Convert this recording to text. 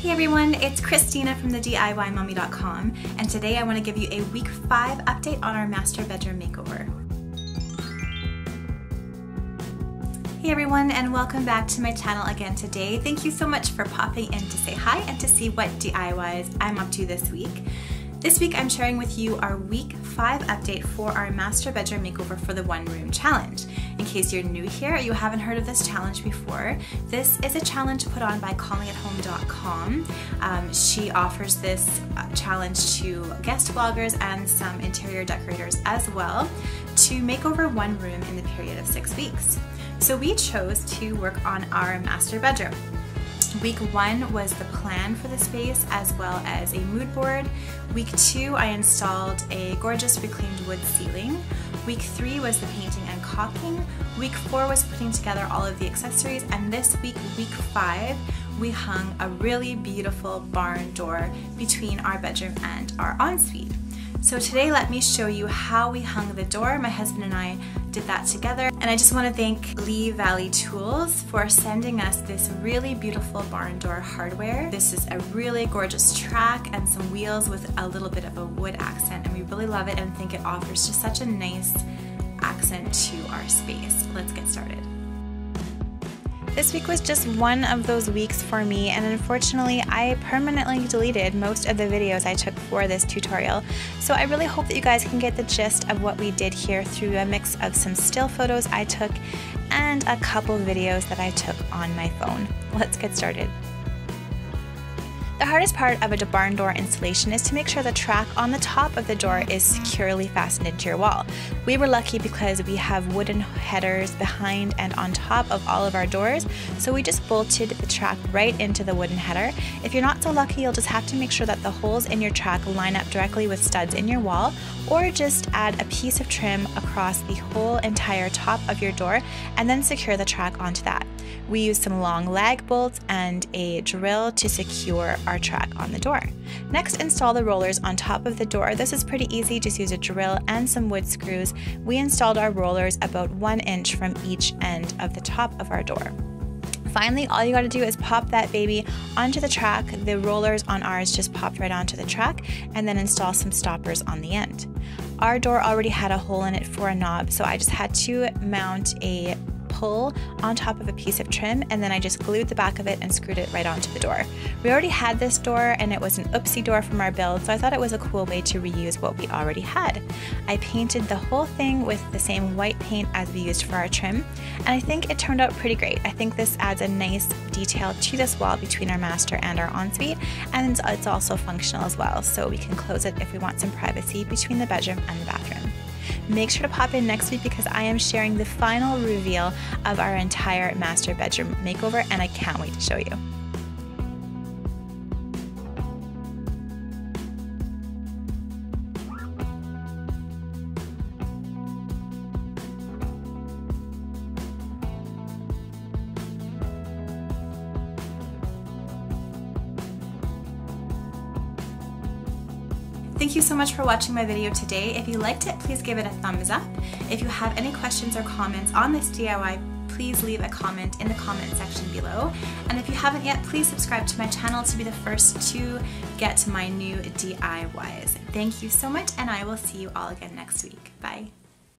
Hey everyone, it's Christina from the DIYMommy.com and today I want to give you a week 5 update on our master bedroom makeover. Hey everyone and welcome back to my channel again today. Thank you so much for popping in to say hi and to see what DIYs I'm up to this week. This week I'm sharing with you our week 5 update for our master bedroom makeover for the one room challenge. In case you're new here, you haven't heard of this challenge before, this is a challenge put on by callingithome.com. Um, she offers this uh, challenge to guest bloggers and some interior decorators as well to make over one room in the period of six weeks. So we chose to work on our master bedroom. Week one was the plan for the space as well as a mood board. Week two, I installed a gorgeous reclaimed wood ceiling. Week three was the painting and caulking. Week four was putting together all of the accessories. And this week, week five, we hung a really beautiful barn door between our bedroom and our ensuite. So today let me show you how we hung the door. My husband and I did that together. And I just want to thank Lee Valley Tools for sending us this really beautiful barn door hardware. This is a really gorgeous track and some wheels with a little bit of a wood accent and we really love it and think it offers just such a nice accent to our space. Let's get started. This week was just one of those weeks for me and unfortunately I permanently deleted most of the videos I took for this tutorial. So I really hope that you guys can get the gist of what we did here through a mix of some still photos I took and a couple videos that I took on my phone. Let's get started. The hardest part of a barn door installation is to make sure the track on the top of the door is securely fastened into your wall. We were lucky because we have wooden headers behind and on top of all of our doors, so we just bolted the track right into the wooden header. If you're not so lucky, you'll just have to make sure that the holes in your track line up directly with studs in your wall, or just add a piece of trim across the whole entire top of your door and then secure the track onto that. We used some long lag bolts and a drill to secure our track on the door. Next, install the rollers on top of the door. This is pretty easy, just use a drill and some wood screws. We installed our rollers about one inch from each end of the top of our door. Finally, all you gotta do is pop that baby onto the track. The rollers on ours just popped right onto the track and then install some stoppers on the end. Our door already had a hole in it for a knob, so I just had to mount a pull on top of a piece of trim and then I just glued the back of it and screwed it right onto the door. We already had this door and it was an oopsie door from our build so I thought it was a cool way to reuse what we already had. I painted the whole thing with the same white paint as we used for our trim and I think it turned out pretty great. I think this adds a nice detail to this wall between our master and our ensuite and it's also functional as well so we can close it if we want some privacy between the bedroom and the bathroom. Make sure to pop in next week because I am sharing the final reveal of our entire master bedroom makeover and I can't wait to show you. Thank you so much for watching my video today. If you liked it, please give it a thumbs up. If you have any questions or comments on this DIY, please leave a comment in the comment section below. And if you haven't yet, please subscribe to my channel to be the first to get my new DIYs. Thank you so much, and I will see you all again next week. Bye.